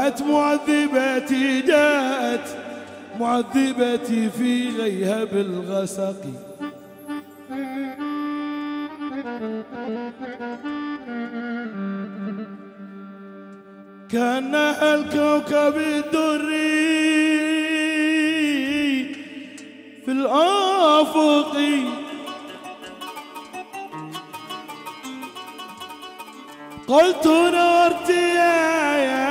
جاءت معذبتي جاءت معذبتي في غيهب الغسق. كأنها الكوكب الدري في الآفق قلت نورت يا يا يا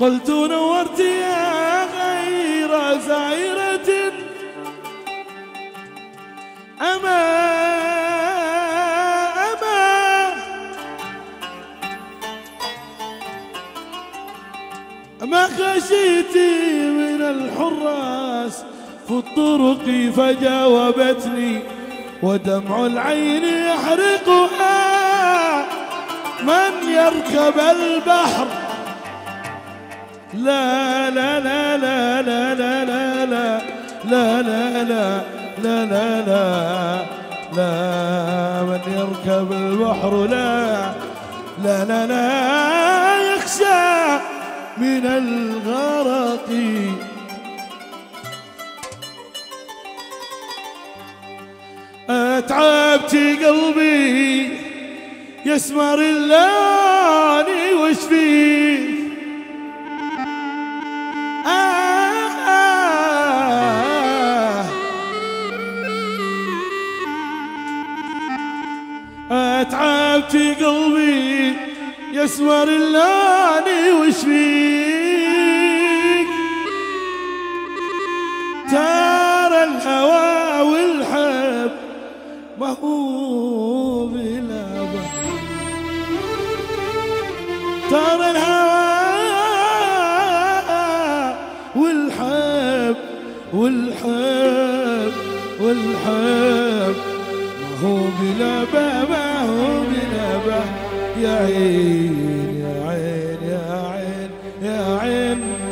قلت نورت يا غير زائرة. أما أما ما خشيتي من الحراس في الطرق فجاوبتني ودمع العين يحرقها. من يركب البحر لا لا لا لا لا لا لا لا لا لا لا لا لا لا لا من يركب البحر لا لا لا لا يخشى من الغرق أتعبت قلبي يسمر اللاني وش فيه يسمر اللاني وش فيك؟ ترى الهوى والحب ما هو بلابه ترى الهوى والحب والحب والحب ما هو هو بلابه يا عين يا عين يا عين يا عين.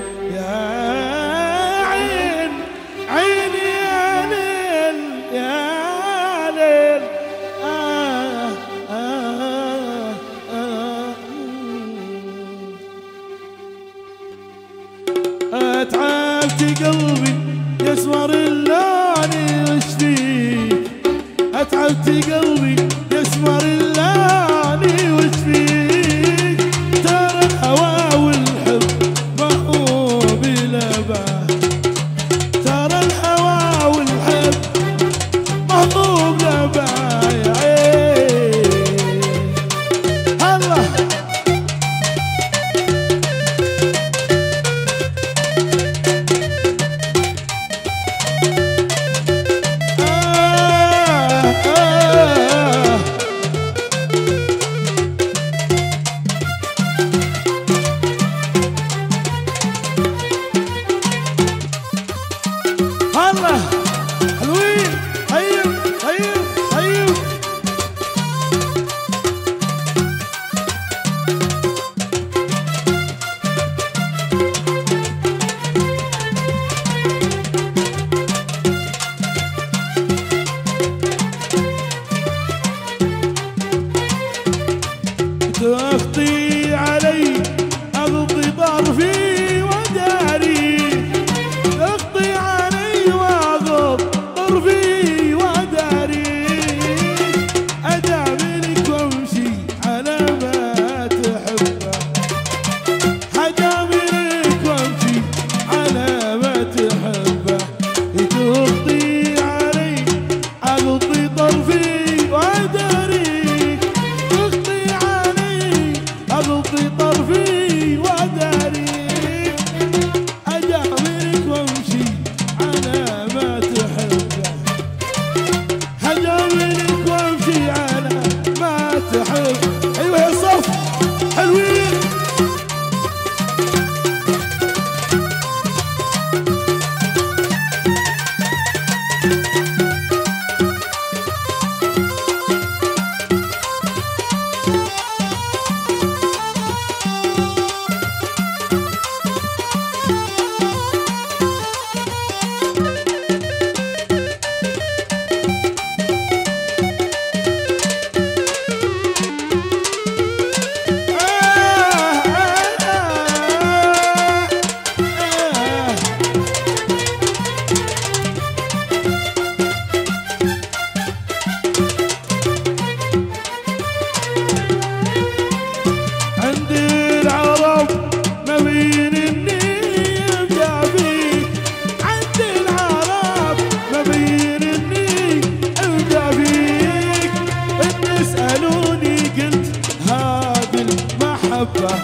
المحبة.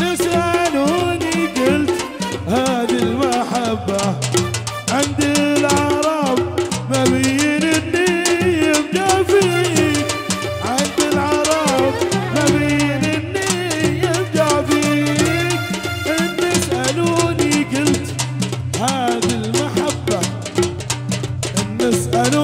نسألوني قلت هذه المحبة. عند العرب بين اني مجافيك عند العرب بين اني مجافيك إن نسألوني قلت هذه المحبة. إن نسألوني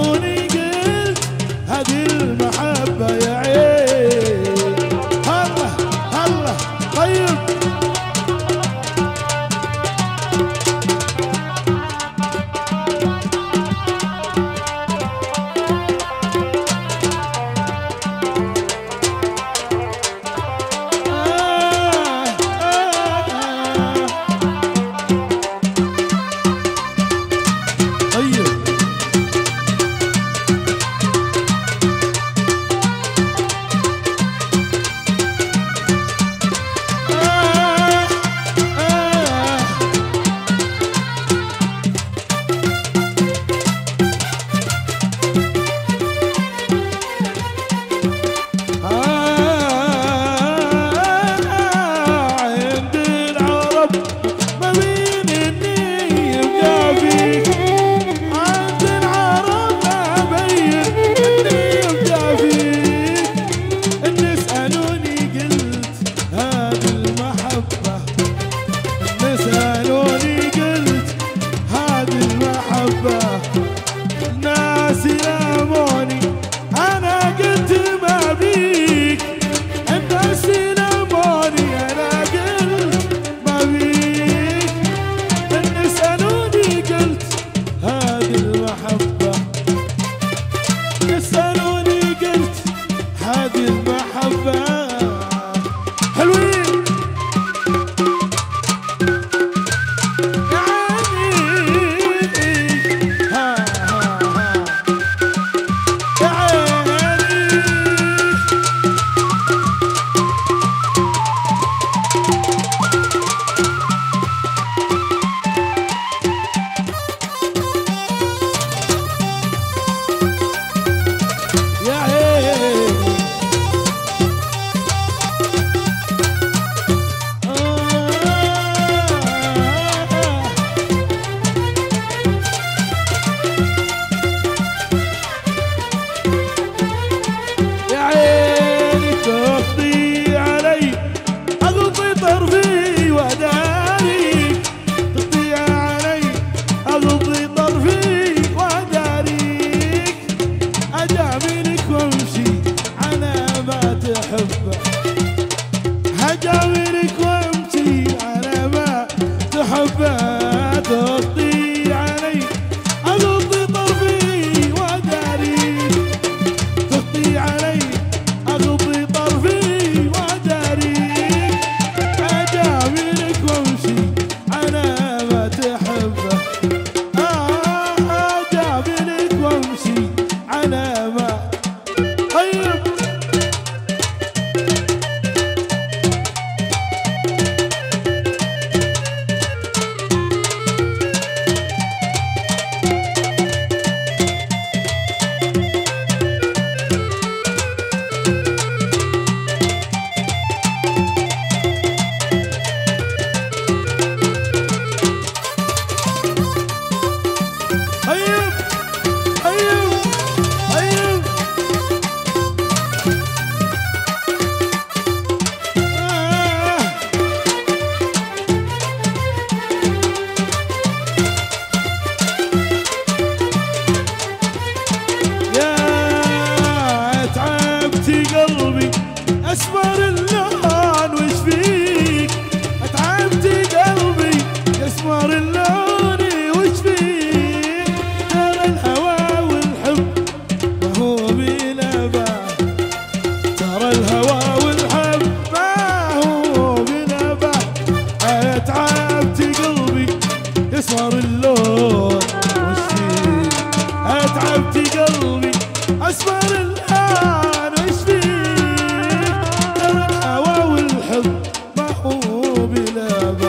bile ben.